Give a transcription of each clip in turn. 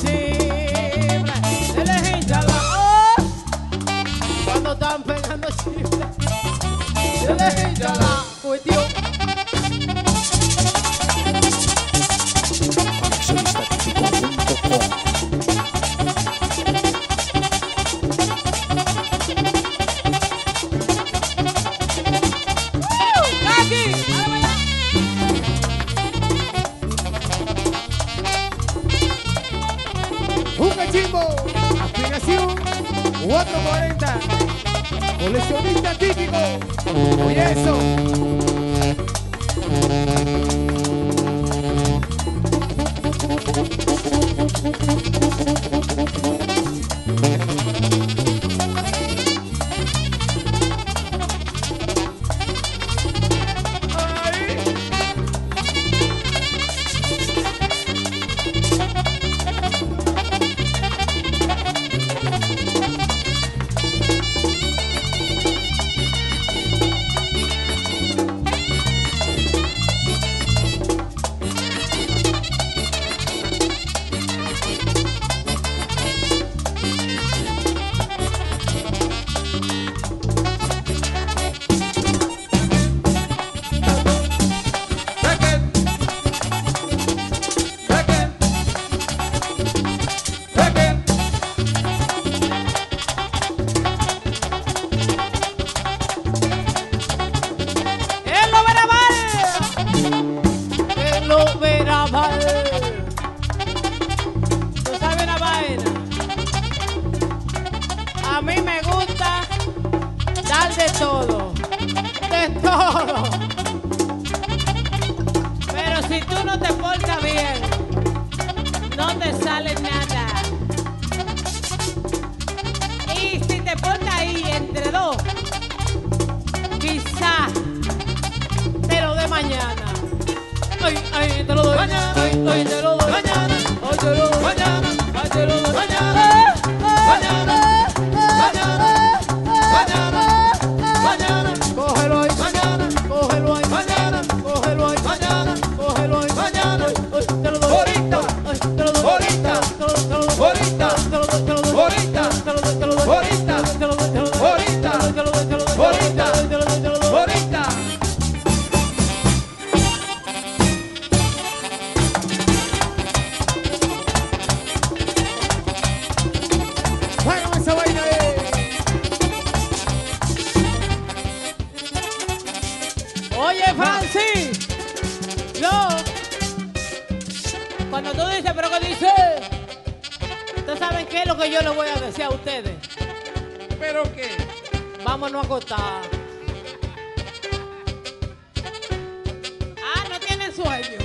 chifles, se la. Cuando están pegando chifles, se les hincha la. 440. Coleccionista típico. Oye eso. Todo. Pero si tú no te portas bien, no te sale nada. Y si te portas ahí entre dos, quizás te lo de mañana. Ay, ay, te lo doy mañana. Ay, ay, te lo Oye, Francis, yo, cuando tú dices, pero que dices, ustedes saben qué es lo que yo les voy a decir a ustedes. ¿Pero qué? Vámonos a acostar. Ah, no tienen sueño.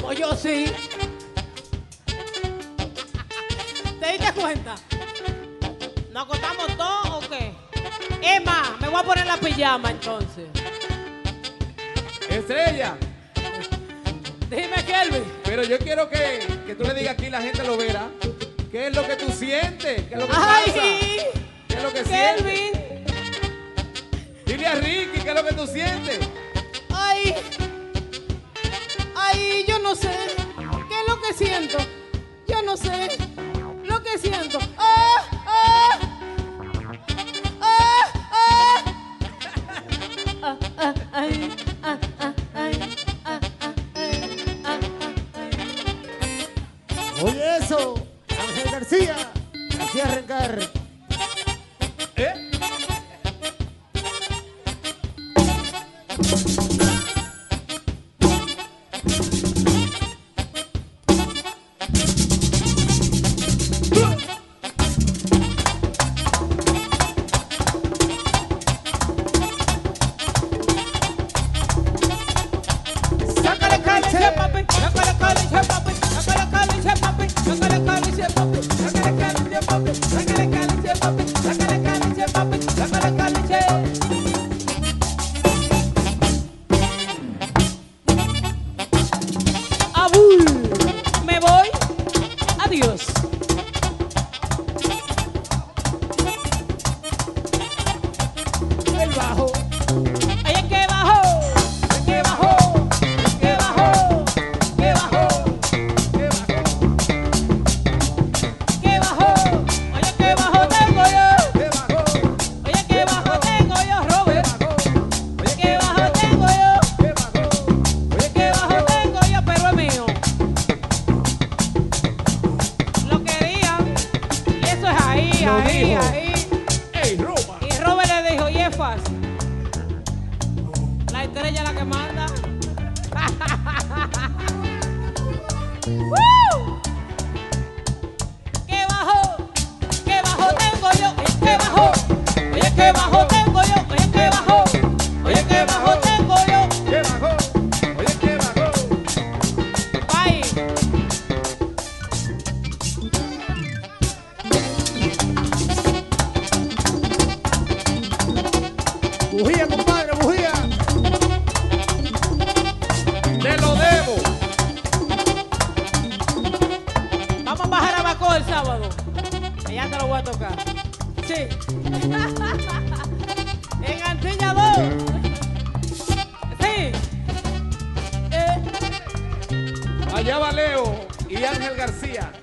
Pues yo sí. ¿Te diste cuenta? ¿Nos acostamos todos o qué? Más, me voy a poner la pijama entonces. Estrella. Dime, Kelvin. Pero yo quiero que, que tú le digas aquí, la gente lo verá. ¿Qué es lo que tú sientes? ¿Qué es lo que Ay, pasa? ¿Qué es lo que Kelvin. Dile a Ricky, ¿qué es lo que tú sientes? Ángel García, García Rengar. Y Robert le dijo, Jefas, la estrella es la que manda. Bujía, compadre, bujía. Te lo debo. Vamos a bajar a Bacó el sábado. Y ya te lo voy a tocar. Sí. en Antilla Sí. Eh. Allá va Leo y Ángel García.